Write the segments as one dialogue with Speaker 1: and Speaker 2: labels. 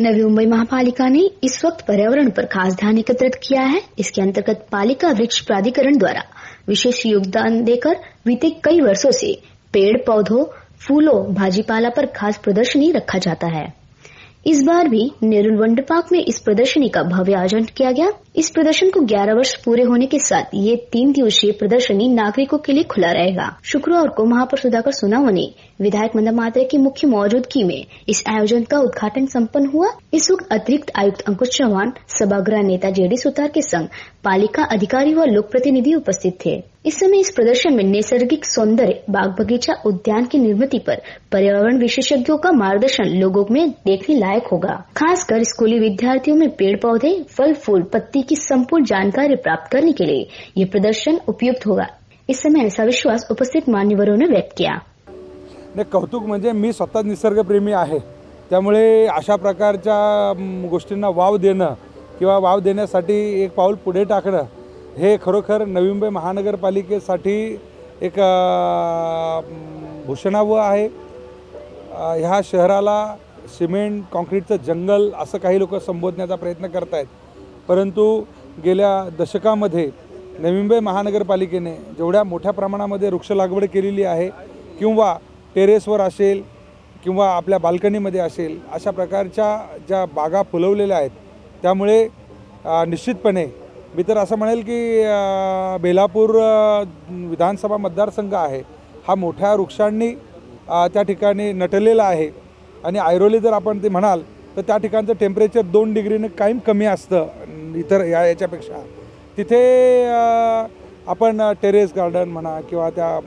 Speaker 1: नवी मुंबई महापालिका ने इस वक्त पर्यावरण पर खास ध्यान एकत्रित किया है। इसके अंतर्गत पालिका वृक्ष प्राधिकरण द्वारा विशेष योगदान देकर बीते कई वर्षों से पेड़, पौधों, फूलों, भाजीपाला पर खास प्रदर्शनी रखा जाता है। इस बार भी नेहरू वंडर पार्क में इस प्रदर्शनी का भव्य आयोजन किया गया। इस प्रदर्शन को 11 वर्ष पूरे होने के साथ ये तीन दिवसीय प्रदर्शनी नागरिकों के लिए खुला रहेगा। शुक्रवार को महापौर सुधाकर सोनावने विधायक मंदा मात्रे की मुख्य मौजूदगी में इस आयोजन का उद्घाटन संपन्न हुआ। इस वक्त अतिरिक्त आयुक्त अंकुश चौहान, सभागृह नेता जेडी सुतार के संग पालिका अधिकारी व लोक प्रतिनिधि उपस्थित थे। इस समय इस प्रदर्शन में नैसर्गिक सौंदर्य बाग बगीचा उद्यान की निर्मित पर पर्यावरण विशेषज्ञों का मार्गदर्शन लोगों में देखने लायक होगा। खासकर स्कूली विद्यार्थियों में पेड़ पौधे फल फूल पत्ती की संपूर्ण जानकारी प्राप्त करने के लिए ये प्रदर्शन उपयुक्त होगा। इस समय ऐसा विश्वास उपस्थित मान्यवरों ने व्यक्त किया।
Speaker 2: कौतुक म्हणजे मी स्वतः निसर्गप्रेमी आहे. त्यामुळे अशा प्रकारच्या गोष्टींना वाव देणं किंवा वाव देण्यासाठी एक पाऊल पुढे टाकणं हे खरोखर नवी मुंबई महानगरपालिकेसाठी एक अ, भूषणावं आहे. ह्या शहराला सिमेंट काँक्रीटचं जंगल असं काही लोक संबोधण्याचा प्रयत्न करत आहेत परंतु गेल्या दशकामध्ये नवी मुंबई महानगरपालिकेने जेवढ्या मोठ्या प्रमाणामध्ये वृक्ष लागवड केलेली आहे किंवा टेरेसवर असेल किंवा आपल्या बाल्कनीमध्ये असेल अशा प्रकारच्या ज्या बागा फुलवलेल्या आहेत त्यामुळे निश्चितपणे मी तर असं म्हणेल की बेलापूर विधानसभा मतदारसंघ आहे. हा मोठ्या वृक्षांनी त्या ठिकाणी नटलेला आहे. आणि ऐरोली जर आपण ते म्हणाल तर त्या ठिकाणचं टेम्परेचर दोन डिग्रीने कायम कमी असतं इतर या याच्यापेक्षा. तिथे आपण टेरेस गार्डन म्हणा किंवा त्या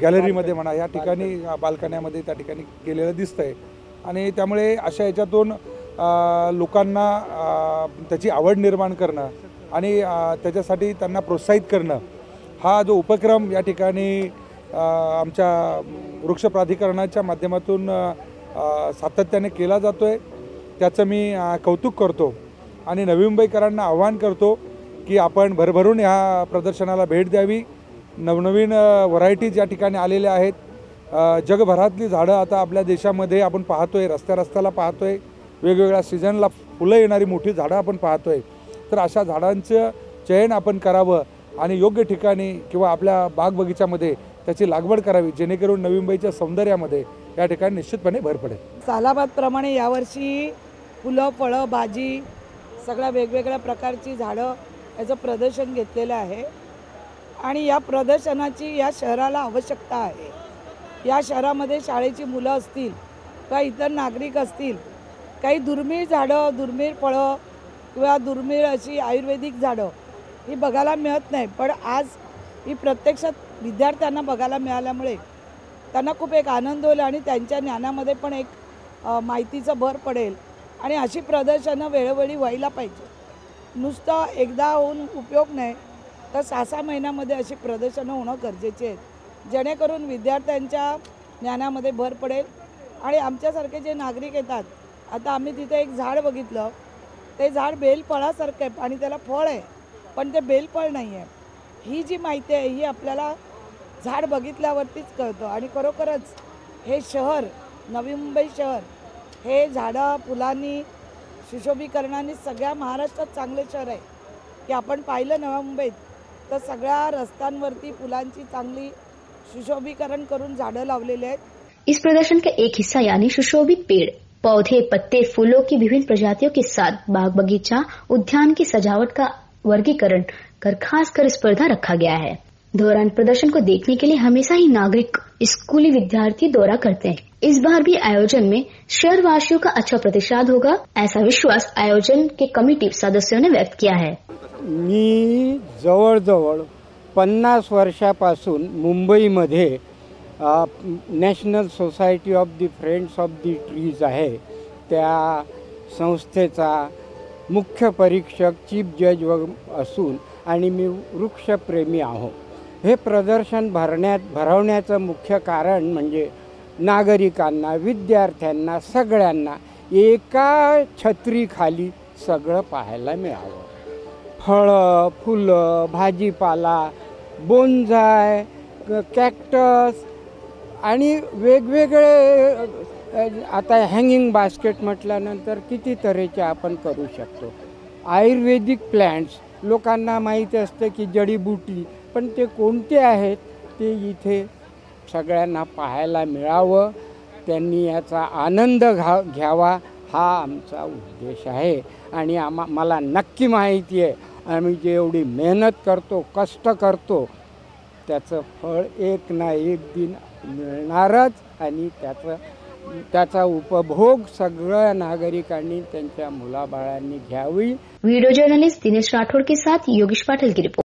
Speaker 2: गॅलरीमध्ये म्हणा या ठिकाणी अ, बाल्कन्यामध्ये त्या ठिकाणी केलेलं दिसतंय. आणि त्यामुळे अशा याच्यातून लोकांना त्याची आवड निर्माण करणं आणि त्याच्यासाठी त्यांना प्रोत्साहित करणं हा जो उपक्रम या ठिकाणी आमच्या वृक्ष प्राधिकरणाच्या माध्यमातून सातत्याने केला जातो आहे त्याचं मी कौतुक करतो आणि नवी मुंबईकरांना आव्हान करतो की आपण भरभरून ह्या प्रदर्शनाला भेट द्यावी. नवनवीन व्हरायटीज या ठिकाणी आलेल्या आहेत. जगभरातली झाडं आता आपल्या देशामध्ये आपण पाहतो आहे रस्त्या रस्त्याला पाहतो आहे वेगवेगळ्या सीझनला फुलं येणारी मोठी झाडं आपण पाहतोय. तर अशा झाडांचं चयन आपण करावं आणि योग्य ठिकाणी किंवा आपल्या बाग बगीच्यामध्ये त्याची लागवड करावी जेणेकरून नवी मुंबईच्या सौंदर्यामध्ये या ठिकाणी निश्चितपणे भर पडेल.
Speaker 3: सालाबादप्रमाणे यावर्षी फुलं फळं भाजी सगळ्या वेगवेगळ्या प्रकारची झाडं याचं प्रदर्शन घेतलेलं आहे. आणि या प्रदर्शनाची या शहराला आवश्यकता आहे. या शहरामध्ये शाळेची मुलं असतील किंवा इतर नागरिक असतील काही दुर्मिळ झाडं दुर्मिळ फळं किंवा दुर्मिळ अशी आयुर्वेदिक झाडं ही बघायला मिळत नाही. पण आज ही प्रत्यक्षात विद्यार्थ्यांना बघायला मिळाल्यामुळे त्यांना खूप एक आनंद होईल आणि त्यांच्या ज्ञानामध्ये पण एक माहितीचं माहितीचा भर पडेल. आणि अशी प्रदर्शनं वेळोवेळी व्हायला पाहिजे. नुसतं एकदा होऊन उपयोग नाही तर सहा सहा महिन्यामध्ये अशी प्रदर्शनं होणं गरजेचे आहेत जेणेकरून विद्यार्थ्यांच्या ज्ञानामध्ये भर पडेल आणि आमच्यासारखे जे नागरिक येतात आता आम्ही तिथे एक झाड बघितलं. ते झाड बेलफळासारखं आहे आणि त्याला फळ आहे पण ते बेलफळ नाही आहे ही जी माहिती आहे ही आपल्याला झाड बघितल्यावरतीच कळतं आणि खरोखरच हे शहर नवी मुंबई शहर हे झाडं फुलांनी सुशोभीकरणाने सगळ्या महाराष्ट्रात चांगलं शहर आहे. की आपण पाहिलं नव्या मुंबईत तर सगळ्या रस्त्यांवरती फुलांची चांगली सुशोभीकरण करून झाडं लावलेली आहेत.
Speaker 1: इस प्रदर्शन का एक हिस्सा यानी सुशोभित पेड़. पौधे पत्ते फूलों की विभिन्न प्रजातियों के साथ बाग बगीचा उद्यान की सजावट का वर्गीकरण कर खास कर स्पर्धा रखा गया है। दौरान प्रदर्शन को देखने के लिए हमेशा ही नागरिक स्कूली विद्यार्थी दौरा करते हैं। इस बार भी आयोजन में शहरवासियों का अच्छा प्रतिसाद होगा ऐसा विश्वास आयोजन के कमेटी सदस्यों ने व्यक्त किया है।
Speaker 4: मी जवळजवळ वर्षापासून मुंबईमध्ये अ, national society of the friends of the trees आहे. त्या संस्थेचा मुख्य परीक्षक चीफ जज व असून आणि मी वृक्षप्रेमी आहो. हे प्रदर्शन भरण्यात भरवण्याचं मुख्य कारण म्हणजे नागरिकांना विद्यार्थ्यांना सगळ्यांना एका छत्रीखाली सगळं पाहायला मिळावं. फळं फुलं भाजीपाला बोनझाय क- कॅक्टस आणि वेगवेगळे आता हँगिंग बास्केट म्हटल्यानंतर किती तऱ्हेचे आपण करू शकतो. आयुर्वेदिक प्लॅन्ट्स लोकांना माहीत असतं की जडीबुटी पण ते कोणते आहेत ते इथे सगळ्यांना पाहायला मिळावं. त्यांनी याचा आनंद घा घ्यावा हा आमचा उद्देश आहे. आणि आम्हा मला नक्की माहिती आहे आम्ही जे एवढी मेहनत करतो कष्ट करतो त्याचं फळ एक ना एक दिन मिळणारच आणि त्याचं त्याचा उपभोग सगळ्या नागरिकांनी त्यांच्या मुलाबाळांनी घ्यावी.
Speaker 1: व्हिडिओ जर्नलिस्ट दिनेश राठोड के साथ योगेश पाटील की रिपोर्ट